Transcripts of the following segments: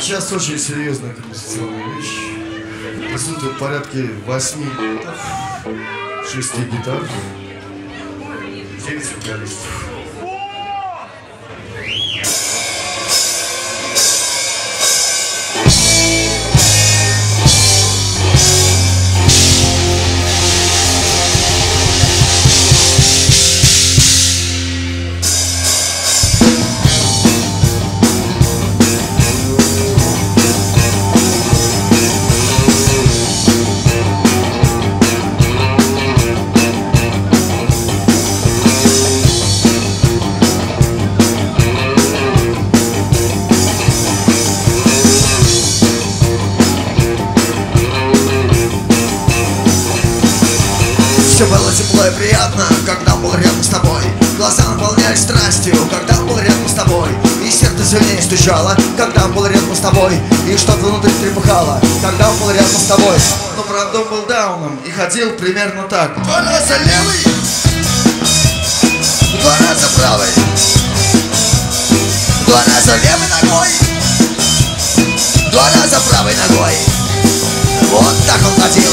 Сейчас очень серьезная композиционная вещь. Присутствует порядке восьми литов, шести гитар, девять вокалистов. Все было тепло и приятно, когда был рядом с тобой. Глаза наполнялись страстью, когда был рядом с тобой. И сердце сильнее стучало, когда был рядом с тобой. И что-то внутри трепыхало, когда был рядом с тобой. Но правда был дауном и ходил примерно так. Два раза левый, два раза правый. Два раза левой ногой, два раза правой ногой. Вот так он ходил,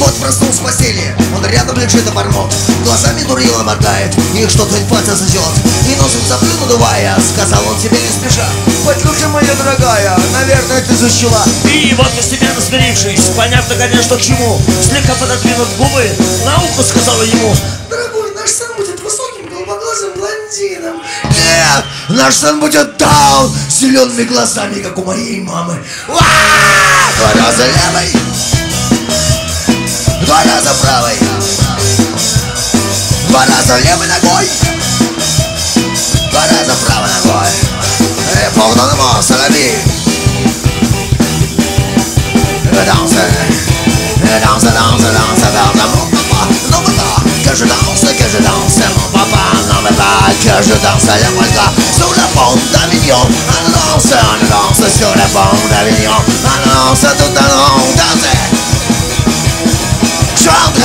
вот проснулся в постели. Он рядом лежит и бормот Глазами дурила моргает И что-то пальца сосет. И носом соплю надувая Сказал он себе не спеша. Послушай, моя дорогая Наверное, ты зачала И вот постепенно смирившись, поняв наконец, что к чему, слегка пододвинув губы, на ухо сказала ему, Дорогой, наш сын будет высоким голубоглазым блондином Нет, наш сын будет даун зелеными глазами, как у моей мамы Ва! Два раза левой Два раза правой Два раза левой ногой Два раза правой ногой И полному солови Danse, danse, danse, danse, danse, mon papa, non mais pas que je danse, que je danse, mon papa, non mais pas que je danse, lève-moi le gars sur la pente d'Avignon, on danse, on danse sur la pente d'Avignon, on danse tout un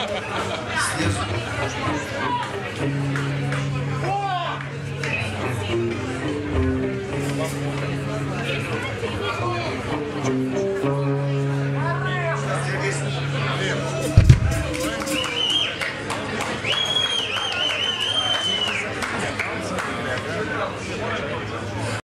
Yes.